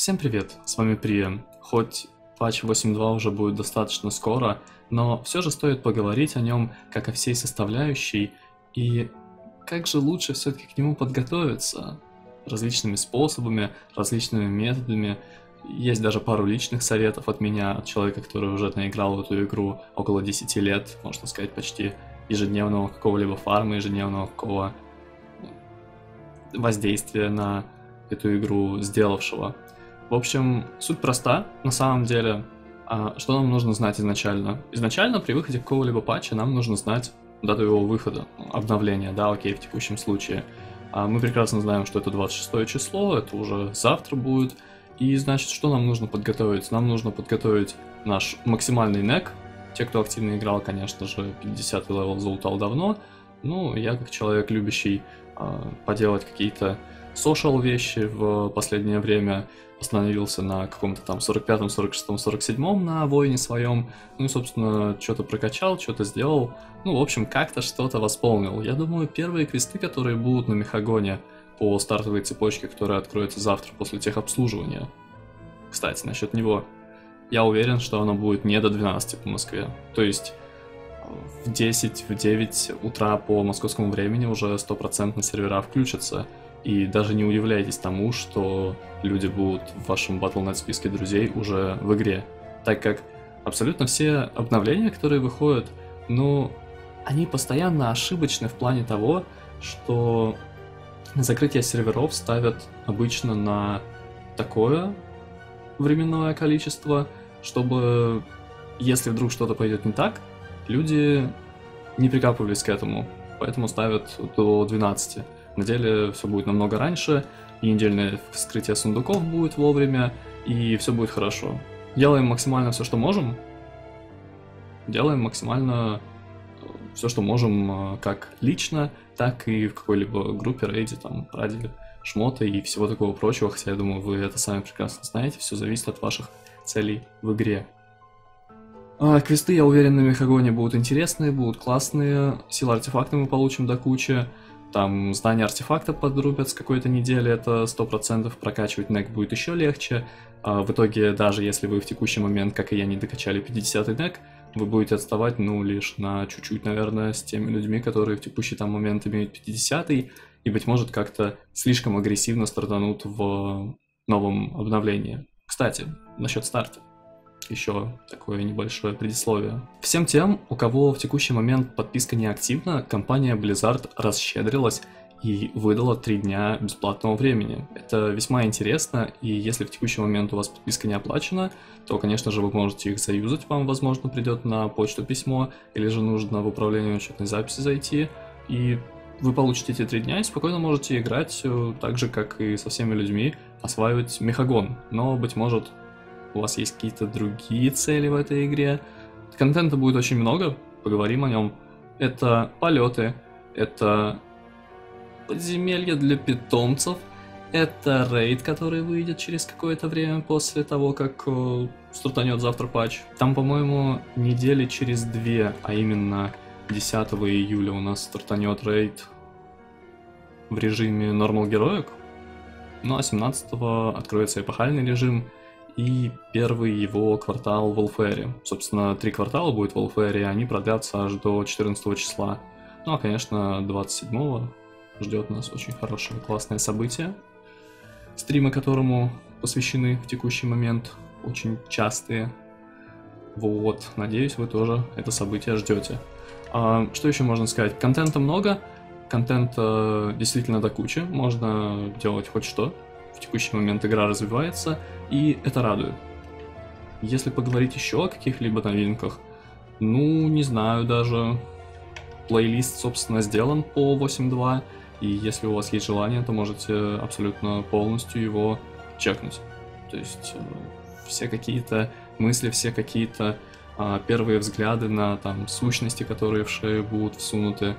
Всем привет, с вами Прия. Хоть патч 8.2 уже будет достаточно скоро, но все же стоит поговорить о нем как о всей составляющей, и как же лучше все-таки к нему подготовиться различными способами, различными методами. Есть даже пару личных советов от меня, от человека, который уже наиграл в эту игру около 10 лет, можно сказать, почти ежедневного какого-либо фарма, ежедневного какого воздействия на эту игру сделавшего. В общем, суть проста, на самом деле. А что нам нужно знать изначально? Изначально при выходе какого-либо патча нам нужно знать дату его выхода, обновления, да, окей, в текущем случае. А мы прекрасно знаем, что это 26 число, это уже завтра будет. И значит, что нам нужно подготовить? Нам нужно подготовить наш максимальный neck. Те, кто активно играл, конечно же, 50 level залутал давно. Ну, я как человек, любящий э, поделать какие-то social вещи в последнее время, остановился на каком-то там 45-м, 46-м, 47-м на воине своем. Ну и, собственно, что-то прокачал, что-то сделал. Ну, в общем, как-то что-то восполнил. Я думаю, первые квесты, которые будут на Мехагоне по стартовой цепочке, которая откроется завтра после техобслуживания. Кстати, насчет него. Я уверен, что оно будет не до 12 по Москве. То есть в 10, в 9 утра по московскому времени уже стопроцентно сервера включатся. И даже не удивляйтесь тому, что люди будут в вашем Battle.net списке друзей уже в игре. Так как абсолютно все обновления, которые выходят, ну, они постоянно ошибочны в плане того, что закрытие серверов ставят обычно на такое временное количество, чтобы если вдруг что-то пойдет не так, люди не прикапывались к этому, поэтому ставят до 12. На деле все будет намного раньше, и недельное вскрытие сундуков будет вовремя, и все будет хорошо. Делаем максимально все, что можем. Делаем максимально э, все, что можем, э, как лично, так и в какой-либо группе, рейде, там, ради шмота и всего такого прочего, хотя я думаю, вы это сами прекрасно знаете, все зависит от ваших целей в игре. А, квесты, я уверен, на Мехагоне будут интересные, будут классные, силы артефакта мы получим до кучи, там знание артефакта подрубят с какой-то недели, это 100%, прокачивать нек будет еще легче. А в итоге, даже если вы в текущий момент, как и я, не докачали 50-й нек, вы будете отставать, ну, лишь на чуть-чуть, наверное, с теми людьми, которые в текущий там момент имеют 50-й, и, быть может, как-то слишком агрессивно стартанут в новом обновлении. Кстати, насчет старта еще такое небольшое предисловие. Всем тем, у кого в текущий момент подписка не активна, компания Blizzard расщедрилась и выдала 3 дня бесплатного времени. Это весьма интересно, и если в текущий момент у вас подписка не оплачена, то, конечно же, вы можете их заюзать, вам, возможно, придет на почту письмо, или же нужно в управление учетной записи зайти, и вы получите эти три дня и спокойно можете играть э, так же, как и со всеми людьми, осваивать мехагон. Но, быть может, у вас есть какие-то другие цели в этой игре. Контента будет очень много, поговорим о нем. Это полеты, это подземелье для питомцев, это рейд, который выйдет через какое-то время после того, как э, стартанет завтра патч. Там, по-моему, недели через две, а именно 10 июля у нас стартанет рейд в режиме нормал героек. Ну а 17 откроется эпохальный режим, и первый его квартал в Алфере. Собственно, три квартала будет в Алфере, они продлятся аж до 14 числа. Ну а, конечно, 27 ждет нас очень хорошее, классное событие, стримы которому посвящены в текущий момент, очень частые. Вот, надеюсь, вы тоже это событие ждете. А, что еще можно сказать? Контента много, контента действительно до кучи, можно делать хоть что, в текущий момент игра развивается, и это радует. Если поговорить еще о каких-либо новинках, ну, не знаю даже. Плейлист, собственно, сделан по 8.2, и если у вас есть желание, то можете абсолютно полностью его чекнуть. То есть э, все какие-то мысли, все какие-то а, первые взгляды на там сущности, которые в шею будут всунуты,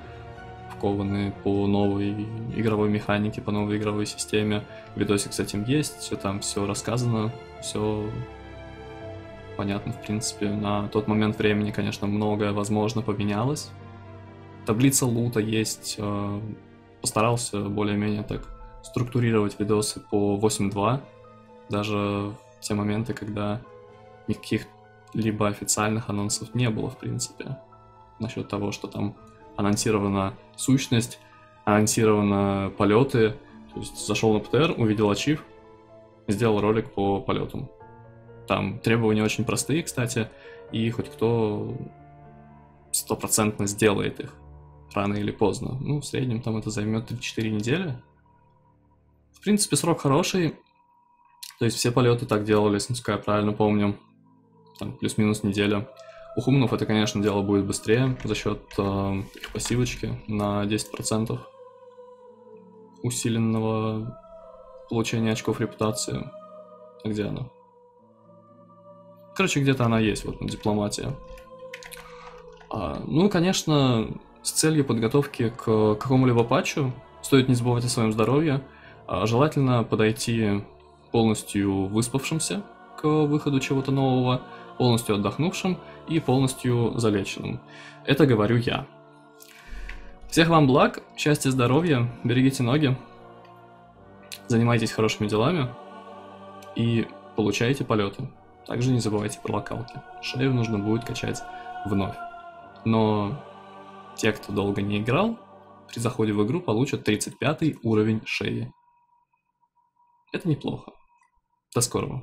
упакованы по новой игровой механике, по новой игровой системе. Видосик с этим есть, все там все рассказано, все понятно, в принципе. На тот момент времени, конечно, многое, возможно, поменялось. Таблица лута есть. Э, постарался более-менее так структурировать видосы по 8.2. даже в те моменты, когда никаких либо официальных анонсов не было, в принципе, насчет того, что там анонсирована сущность, анонсированы полеты. То есть зашел на ПТР, увидел ачив, сделал ролик по полетам. Там требования очень простые, кстати, и хоть кто стопроцентно сделает их рано или поздно. Ну, в среднем там это займет 3-4 недели. В принципе, срок хороший. То есть все полеты так делались, насколько я правильно помню. Там плюс-минус неделя. У хуманов это, конечно, дело будет быстрее за счет э, их пассивочки на 10% усиленного получения очков репутации. А где она? Короче, где-то она есть, вот на дипломатии. А, ну, конечно, с целью подготовки к какому-либо патчу стоит не забывать о своем здоровье. А, желательно подойти полностью выспавшимся к выходу чего-то нового, полностью отдохнувшим и полностью залеченным. Это говорю я. Всех вам благ, счастья, здоровья, берегите ноги, занимайтесь хорошими делами и получайте полеты. Также не забывайте про локалки. Шею нужно будет качать вновь. Но те, кто долго не играл, при заходе в игру получат 35 уровень шеи. Это неплохо. До скорого.